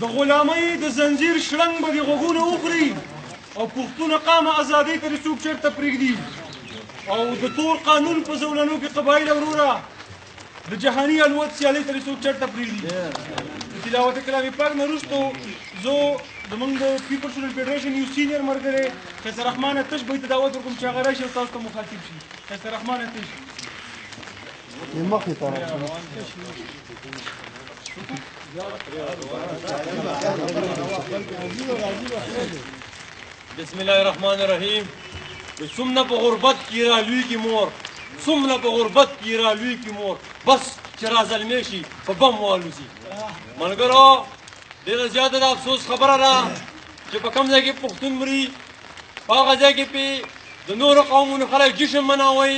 د غلامۍ د زنجیر شړنګ به دې غوږونه وخوري او پښتون قام ازادۍ ته دې څوک چېرته پرېږدي او د تور قانون په زولنو کې قبایل وروره د جهاني الوت سیالۍ ته دې څوک چېرته پرېږدي د تلاوت کلام پاک نه وروسته زه زمونږ د پیپل سټوډنټ فیډریشن یو سینیر ملګری قیصر رحمان اتش به یې ته دعوت ورکوم چې هغه راشي او تاسو ته مخاطب شي قیصر رحمان اتش یې مخې ته راځي بسم الله الرحمن الرحیم څومره په غربت کې را لوی کی مور څومره په غربت کې را لوی کی مور بس چې را زلمی شي په بم والوزي ملګرو ډېره زیاته د افسوس خبره ده چې په کوم ځای کې پښتون مري په هغه ځای کې پې د نورو قومونو خلک جشن مناوي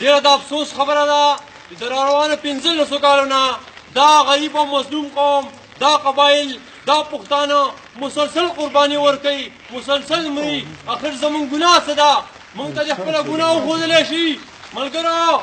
ډیره د افسوس خبره ده چې د روانو پنځلسو کالو نه دا غریب او مظلوم قوم دا قبایل دا پښتانه مسلسل قرباني ورکوي مسلسل مري اخر زمونږ ګناه څه ده مونږ ته د خپله ګناه وښودلی شي ملګرو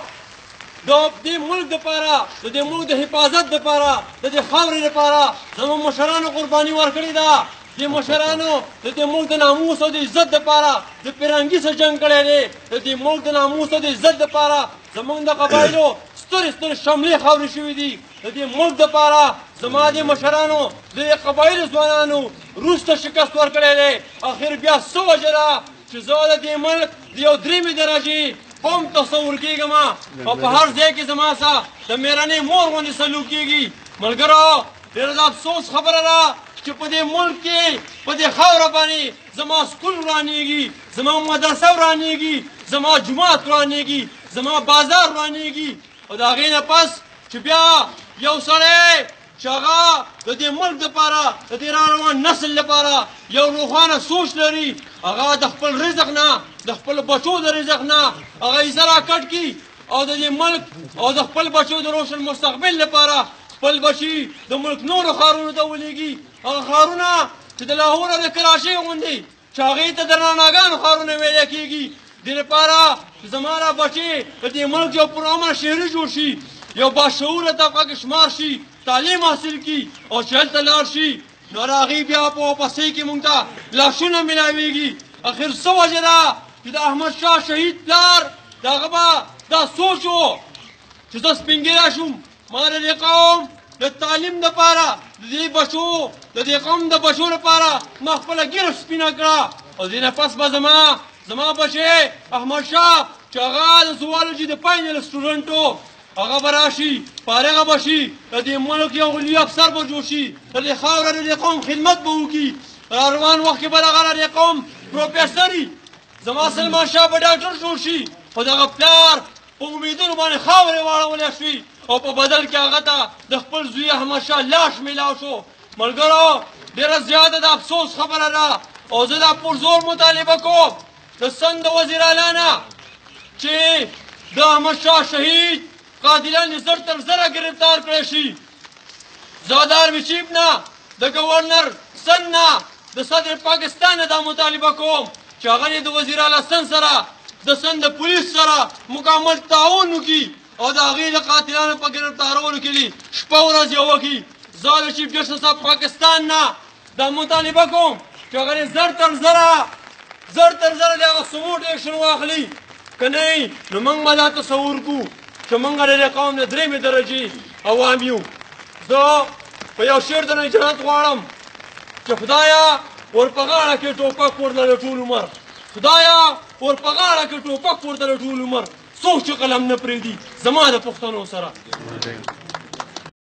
د دې ملک دپاره د دې ملک د حفاظت دپاره د دې خاورې دپاره زموږ مشرانو قرباني ورکړې ده دې مشرانو د دې ملک د ناموس او د عزت لپاره د پیرنګي سره جنګ کړی دی د دې ملک د ناموس او د عزت لپاره زمونږ د قبایلو سترې سترې شملې خاورې شوې دي د دې ملک لپاره زما د مشرانو د دې قبایلو ځوانانو وروسته شکست ورکړی دی اخر بیا څه وجه ده چې زه د دې ملک د یو درېیمې درجې هم تصور کېږم او په هر ځای کې زما سره د مېرنې مور غوندې سلوک کېږي ملګرو ډېره د افسوس خبره ده چې په دې ملک کې په دې خاوره باندې زما سکول ورانېږي زما مدرسه ورانېږي زما جومات ورانېږي زما بازار ورانېږي او د هغې نه پس چې بیا یو سړی چې هغه د دې ملک لپاره د دې را روان نسل لپاره یو روښانه سوچ لري هغه د خپل رزق نه د خپل بچو د رزق نه هغه یې زه راکټ کړي او د دې ملک او د خپل بچو د روشن مستقبل لپاره خپل بچي د ملک نورو ښارونو ته ولېږي هغه ښارونه چې د لاهور او د کراچۍ غوندې چې هغې ته د رڼاګانو ښارونه ویل کېږي دې لپاره چې زما دا بچې د دې ملک یو پرامن شهري جوړ شي یو باشعوره طبقه کې شمار شي تعلیم حاصل کړي او چې هلته لاړ شي نو د هغې بیا په ورپسې کې موږ ته لاشونه میلاوېږي اخر څه وجه ده چې د احمدشاه شهید پلار د هغه به دا سوچ و چې زه سپین ږیری شوم ما د دې قوم د تعلیم دپاره د دې بچو د دې قوم د بچو لپاره ما خپله ږیره سپینه کړه او دې نه پس به زما زما بچی احمدشاه چې هغه د زوالوجي د پاینل سټوډنټ و هغه به راشي فارغه به شي د دې ملک یو لوی افسر به جوړ شي د دې خاوره د دې قوم خدمت به وکړي را روان وخت کې به دغه د دې قوم پروفیسري زما سلمان شاه به ډاکټر جوړ شي خو دغه پلار په امیدونو باندې خاورې واړولی شوي او په بدل کې هغه ته د خپل زوی احمد شاه لاش میلاو شو ملګرو ډېره زیاته د افسوس خبره ده او زه دا پرزور مطالبه کوم د سند وزیراعلا نه چې د احمد شاه شهید قاتلان یې زر تر زره ګرفتار کړی شي زادار مشیب نه د گورنر سن نه د صدر پاکستان دا مطالبه کوم چې هغه د وزیر اعلی سن سره د سند پولیس سره مکمل تعاون وکړي او د هغې د قاتلانو په ګرفتارولو کې دي شپه ورځ یو وکړي زه د چیف جسټس آف پاکستان نه دا مطالبه کوم چې هغه زر تر زره زر تر زره د هغه سپورټ اکشن واخلي که نه نو موږ به دا تصور کوو چې موږ د دې قوم د درېیمې درجې عوام یو زه په یو شعر د نجات غواړم چې خدایه ور په غاړه کې ټوپک ورله د ټول عمر خدایه ور په غاړه کې ټوپک ورته د ټول عمر څوک چې قلم نه پرېږدي زما د پښتنو سره